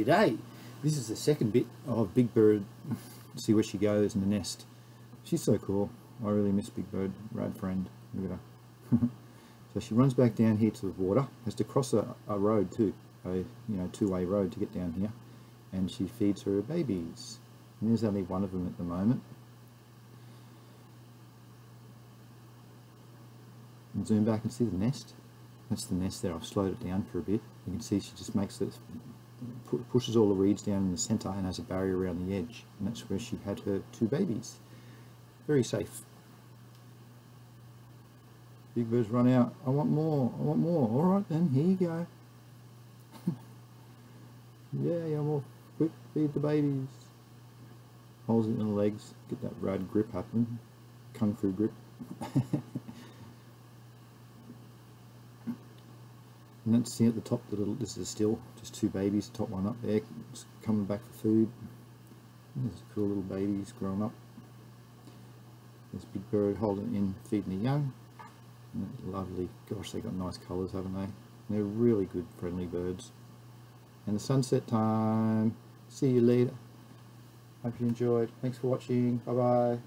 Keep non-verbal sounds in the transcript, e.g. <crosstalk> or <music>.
G'day! This is the second bit of Big Bird. See where she goes in the nest. She's so cool. I really miss Big Bird. Rad friend. Look at her. <laughs> so she runs back down here to the water. Has to cross a, a road too. A you know two-way road to get down here. And she feeds her babies. And there's only one of them at the moment. And zoom back and see the nest. That's the nest there. I've slowed it down for a bit. You can see she just makes it, pushes all the reeds down in the centre and has a barrier around the edge. And that's where she had her two babies. Very safe. Big bird's run out. I want more. I want more. All right then. Here you go. <laughs> yeah, yeah, more. Quick, feed the babies. Holds it in the legs. Get that rad grip happen. Kung fu grip. <laughs> and that's see at the top the little this is still just two babies top one up there coming back for food. There's cool little babies growing up. This big bird holding in feeding the young. Lovely gosh they got nice colors haven't they? They're really good friendly birds. And the sunset time. See you later. Hope you enjoyed. Thanks for watching. Bye bye